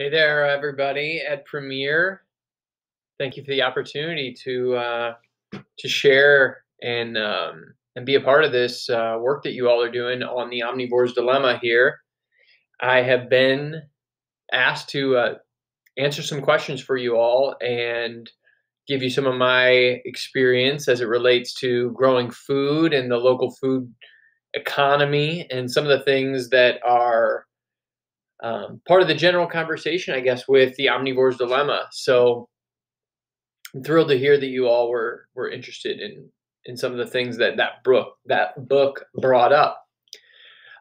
Hey there, everybody at Premier. Thank you for the opportunity to uh, to share and um, and be a part of this uh, work that you all are doing on the omnivore's dilemma here. I have been asked to uh, answer some questions for you all and give you some of my experience as it relates to growing food and the local food economy and some of the things that are um, part of the general conversation, I guess, with the omnivore's dilemma. So I'm thrilled to hear that you all were were interested in in some of the things that that book that book brought up.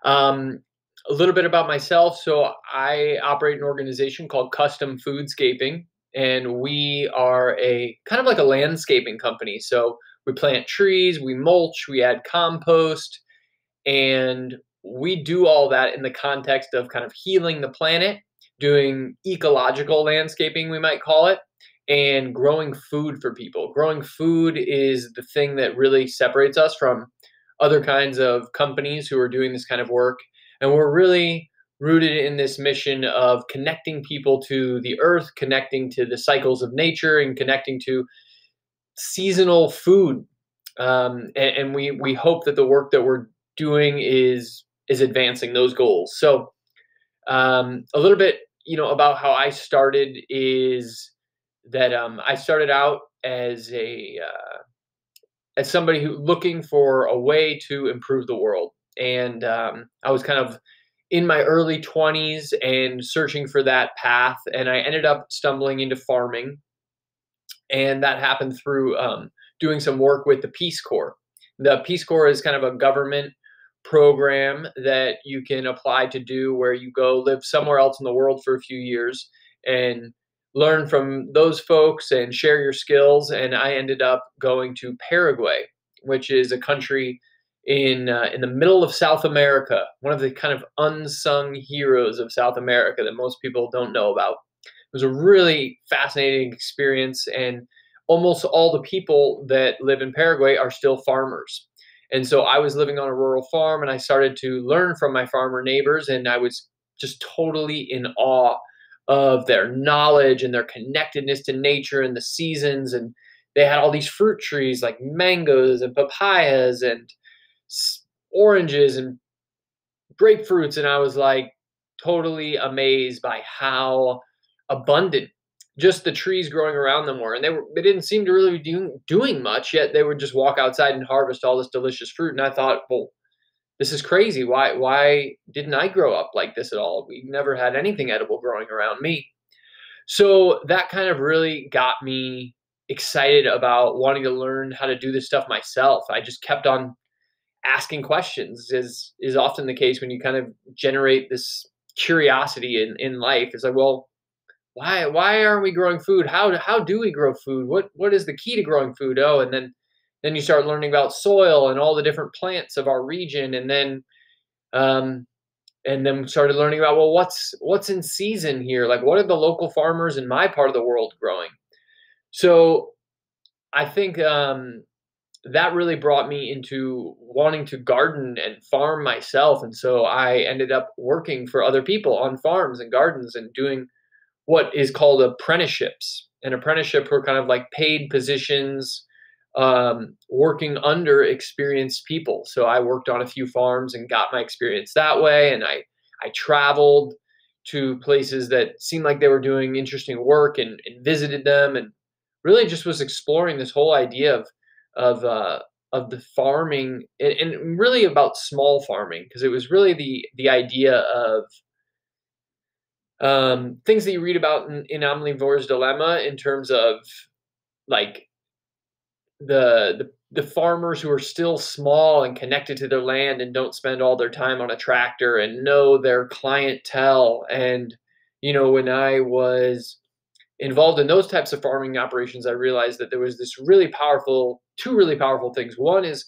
Um, a little bit about myself. So I operate an organization called Custom Foodscaping, and we are a kind of like a landscaping company. So we plant trees, we mulch, we add compost, and we do all that in the context of kind of healing the planet, doing ecological landscaping, we might call it, and growing food for people. Growing food is the thing that really separates us from other kinds of companies who are doing this kind of work. And we're really rooted in this mission of connecting people to the earth, connecting to the cycles of nature, and connecting to seasonal food. Um, and, and we we hope that the work that we're doing is is advancing those goals. So, um, a little bit, you know, about how I started is that um, I started out as a uh, as somebody who looking for a way to improve the world, and um, I was kind of in my early 20s and searching for that path, and I ended up stumbling into farming, and that happened through um, doing some work with the Peace Corps. The Peace Corps is kind of a government program that you can apply to do where you go live somewhere else in the world for a few years and learn from those folks and share your skills. And I ended up going to Paraguay, which is a country in uh, in the middle of South America, one of the kind of unsung heroes of South America that most people don't know about. It was a really fascinating experience, and almost all the people that live in Paraguay are still farmers. And so I was living on a rural farm and I started to learn from my farmer neighbors, and I was just totally in awe of their knowledge and their connectedness to nature and the seasons. And they had all these fruit trees like mangoes and papayas and oranges and grapefruits. And I was like totally amazed by how abundant just the trees growing around them were, and they were they didn't seem to really be doing doing much. Yet they would just walk outside and harvest all this delicious fruit. And I thought, well, this is crazy. Why why didn't I grow up like this at all? We never had anything edible growing around me. So that kind of really got me excited about wanting to learn how to do this stuff myself. I just kept on asking questions is is often the case when you kind of generate this curiosity in, in life. It's like, well, why why aren't we growing food? How how do we grow food? What what is the key to growing food? Oh, and then then you start learning about soil and all the different plants of our region, and then um, and then started learning about well, what's what's in season here? Like, what are the local farmers in my part of the world growing? So, I think um, that really brought me into wanting to garden and farm myself, and so I ended up working for other people on farms and gardens and doing what is called apprenticeships. An apprenticeship were kind of like paid positions um, working under experienced people. So I worked on a few farms and got my experience that way. And I, I traveled to places that seemed like they were doing interesting work and, and visited them and really just was exploring this whole idea of, of, uh, of the farming and, and really about small farming because it was really the, the idea of um, things that you read about in, in Omnivore's Dilemma in terms of like the, the the farmers who are still small and connected to their land and don't spend all their time on a tractor and know their clientele. And you know when I was involved in those types of farming operations I realized that there was this really powerful two really powerful things. One is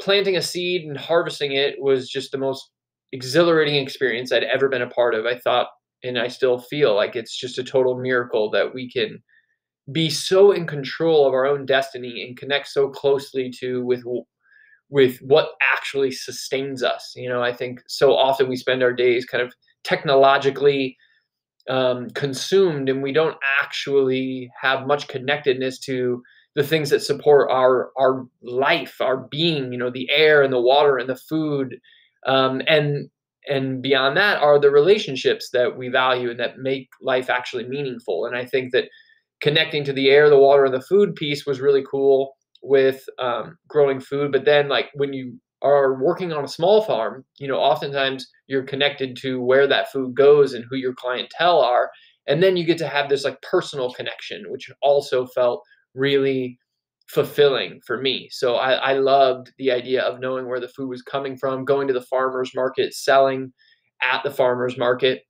planting a seed and harvesting it was just the most exhilarating experience I'd ever been a part of. I thought and I still feel like it's just a total miracle that we can be so in control of our own destiny and connect so closely to with with what actually sustains us. You know, I think so often we spend our days kind of technologically um, consumed and we don't actually have much connectedness to the things that support our our life our being you know the air and the water and the food um, and and beyond that are the relationships that we value and that make life actually meaningful and i think that connecting to the air the water and the food piece was really cool with um, growing food but then like when you are working on a small farm, you know, oftentimes you're connected to where that food goes and who your clientele are. And then you get to have this like personal connection, which also felt really fulfilling for me. So I, I loved the idea of knowing where the food was coming from, going to the farmer's market, selling at the farmer's market.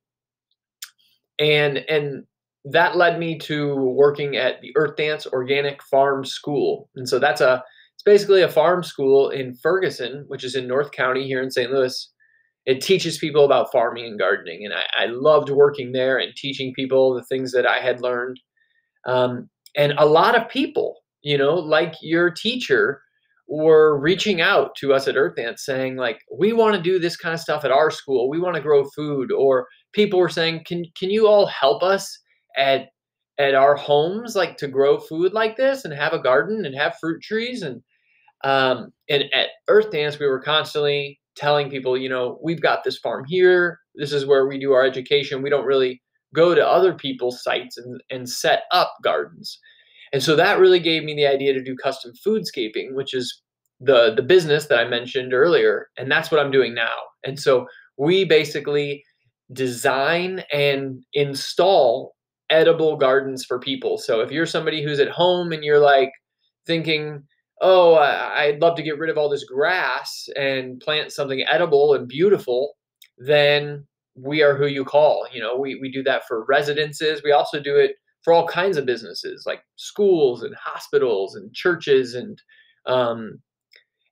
And and that led me to working at the Earth Dance Organic Farm School. And so that's a it's basically a farm school in Ferguson, which is in North County here in St. Louis. It teaches people about farming and gardening, and I, I loved working there and teaching people the things that I had learned. Um, and a lot of people, you know, like your teacher, were reaching out to us at Earth Dance saying, like, we want to do this kind of stuff at our school. We want to grow food. Or people were saying, can can you all help us at at our homes, like to grow food like this and have a garden and have fruit trees and um, and at Earth Dance, we were constantly telling people, you know, we've got this farm here. This is where we do our education. We don't really go to other people's sites and, and set up gardens. And so that really gave me the idea to do custom foodscaping, which is the the business that I mentioned earlier. And that's what I'm doing now. And so we basically design and install edible gardens for people. So if you're somebody who's at home and you're like thinking, oh, I'd love to get rid of all this grass and plant something edible and beautiful, then we are who you call. You know, we, we do that for residences. We also do it for all kinds of businesses like schools and hospitals and churches and um,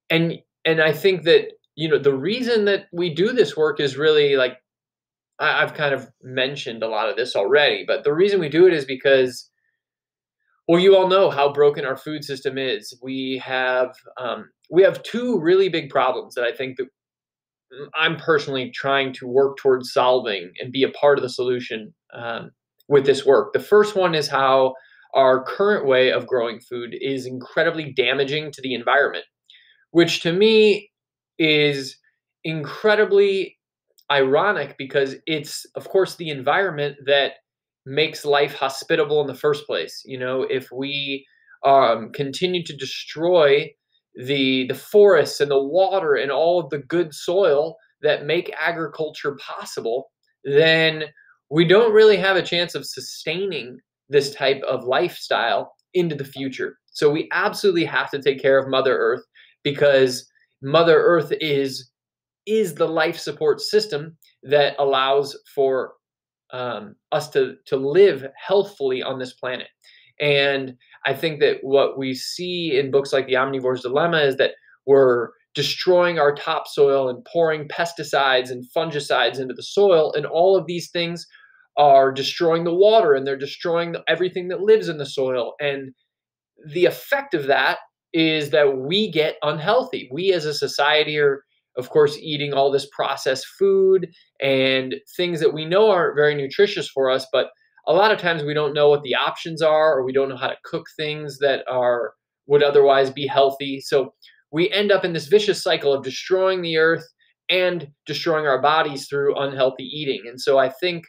and and I think that you know the reason that we do this work is really like I, I've kind of mentioned a lot of this already, but the reason we do it is because well, you all know how broken our food system is. We have um, we have two really big problems that I think that I'm personally trying to work towards solving and be a part of the solution um, with this work. The first one is how our current way of growing food is incredibly damaging to the environment, which to me is incredibly ironic because it's, of course, the environment that makes life hospitable in the first place. You know, if we um, continue to destroy the the forests and the water and all of the good soil that make agriculture possible, then we don't really have a chance of sustaining this type of lifestyle into the future. So we absolutely have to take care of Mother Earth because Mother Earth is is the life support system that allows for um, us to to live healthfully on this planet. And I think that what we see in books like The Omnivore's Dilemma is that we're destroying our topsoil and pouring pesticides and fungicides into the soil, and all of these things are destroying the water and they're destroying everything that lives in the soil. And the effect of that is that we get unhealthy. We as a society are of course, eating all this processed food and things that we know aren't very nutritious for us, but a lot of times we don't know what the options are or we don't know how to cook things that are would otherwise be healthy. So we end up in this vicious cycle of destroying the earth and destroying our bodies through unhealthy eating. And so I think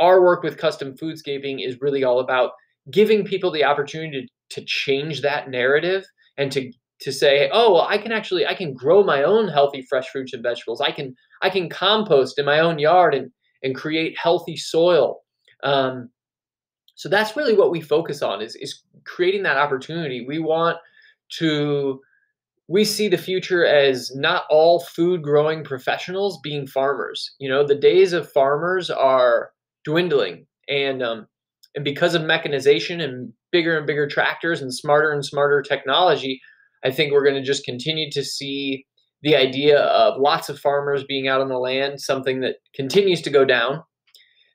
our work with custom foodscaping is really all about giving people the opportunity to, to change that narrative and to to say, oh, well, I can actually I can grow my own healthy fresh fruits and vegetables. I can I can compost in my own yard and and create healthy soil. Um, so that's really what we focus on is is creating that opportunity. We want to we see the future as not all food growing professionals being farmers. You know, the days of farmers are dwindling, and um, and because of mechanization and bigger and bigger tractors and smarter and smarter technology, I think we're going to just continue to see the idea of lots of farmers being out on the land, something that continues to go down.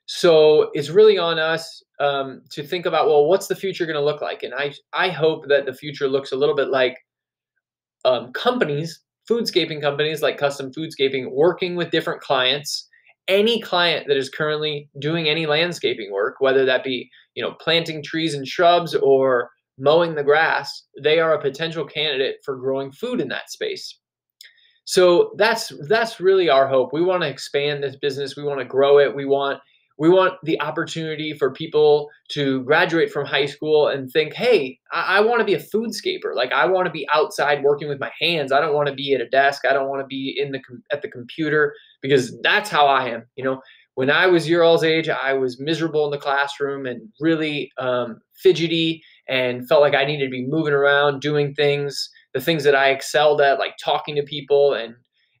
So it's really on us um, to think about well, what's the future going to look like? And I I hope that the future looks a little bit like um, companies, foodscaping companies like Custom Foodscaping, working with different clients any client that is currently doing any landscaping work, whether that be you know planting trees and shrubs or mowing the grass, they are a potential candidate for growing food in that space. So that's that's really our hope. We want to expand this business. We want to grow it. We want we want the opportunity for people to graduate from high school and think, hey, I, I want to be a foodscaper. Like I want to be outside working with my hands. I don't want to be at a desk. I don't want to be in the at the computer because that's how I am. You know, when I was your all's age, I was miserable in the classroom and really um, fidgety and felt like I needed to be moving around, doing things, the things that I excelled at, like talking to people and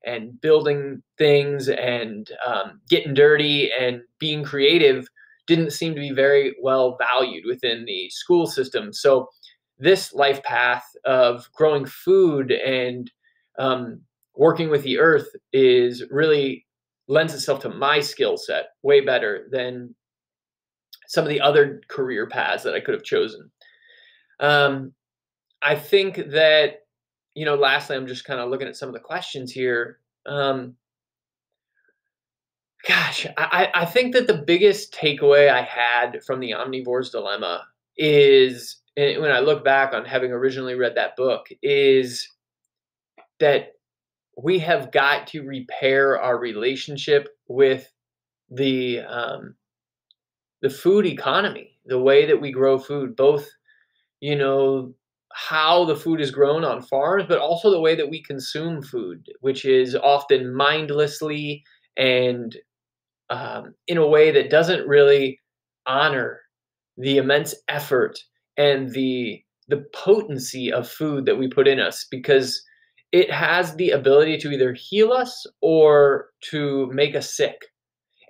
and building things and um, getting dirty and being creative didn't seem to be very well valued within the school system. So this life path of growing food and um, working with the earth is really lends itself to my skill set way better than some of the other career paths that I could have chosen. Um, I think that you know, lastly, I'm just kind of looking at some of the questions here. Um, gosh, I, I think that the biggest takeaway I had from the omnivore's dilemma is, when I look back on having originally read that book, is that we have got to repair our relationship with the um, the food economy, the way that we grow food, both you know how the food is grown on farms, but also the way that we consume food, which is often mindlessly and um, in a way that doesn't really honor the immense effort and the the potency of food that we put in us because it has the ability to either heal us or to make us sick.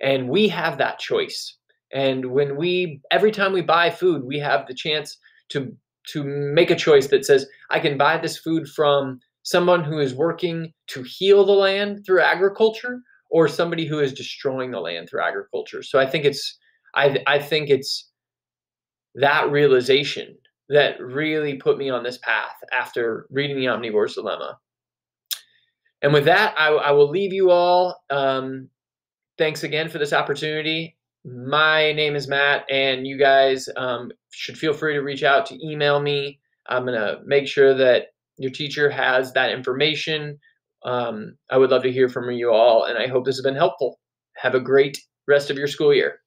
And we have that choice. And when we every time we buy food we have the chance to to make a choice that says, I can buy this food from someone who is working to heal the land through agriculture or somebody who is destroying the land through agriculture. So I think it's I I think it's that realization that really put me on this path after reading the Omnivore's Dilemma. And with that, I, I will leave you all. Um, thanks again for this opportunity. My name is Matt, and you guys um, should feel free to reach out to email me. I'm going to make sure that your teacher has that information. Um, I would love to hear from you all, and I hope this has been helpful. Have a great rest of your school year.